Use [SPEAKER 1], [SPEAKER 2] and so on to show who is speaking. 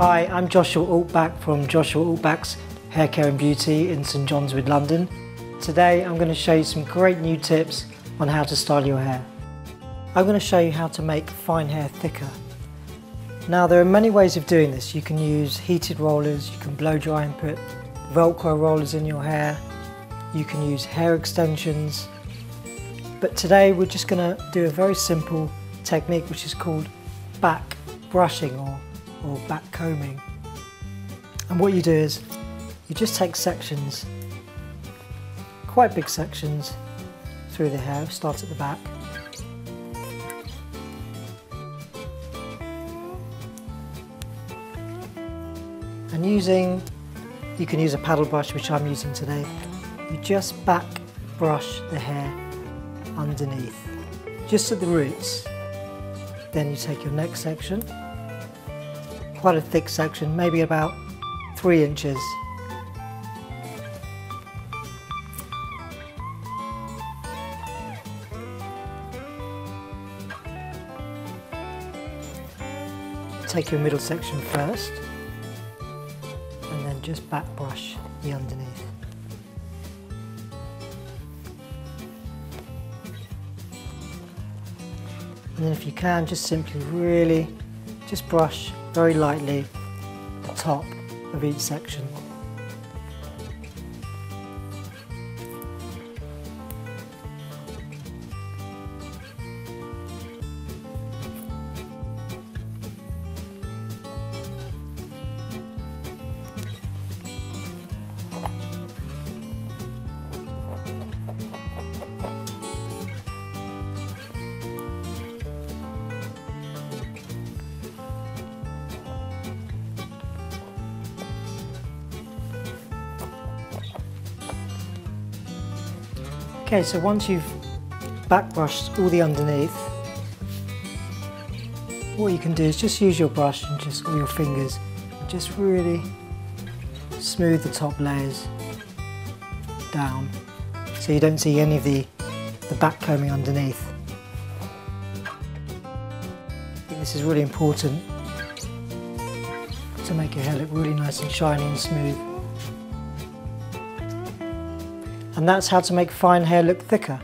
[SPEAKER 1] Hi, I'm Joshua Altback from Joshua Altback's Hair Care and Beauty in St John's Wood, London. Today I'm going to show you some great new tips on how to style your hair. I'm going to show you how to make fine hair thicker. Now there are many ways of doing this. You can use heated rollers, you can blow dry and put velcro rollers in your hair, you can use hair extensions, but today we're just going to do a very simple technique which is called back brushing or, or back combing. And what you do is you just take sections, quite big sections, through the hair, start at the back. And using, you can use a paddle brush which I'm using today, you just back brush the hair underneath, just at the roots. Then you take your next section, quite a thick section, maybe about three inches. Take your middle section first and then just back brush the underneath. And then if you can, just simply really just brush very lightly the top of each section. Okay, so once you've backbrushed all the underneath, what you can do is just use your brush and just all your fingers and just really smooth the top layers down so you don't see any of the, the back combing underneath. This is really important to make your hair look really nice and shiny and smooth and that's how to make fine hair look thicker.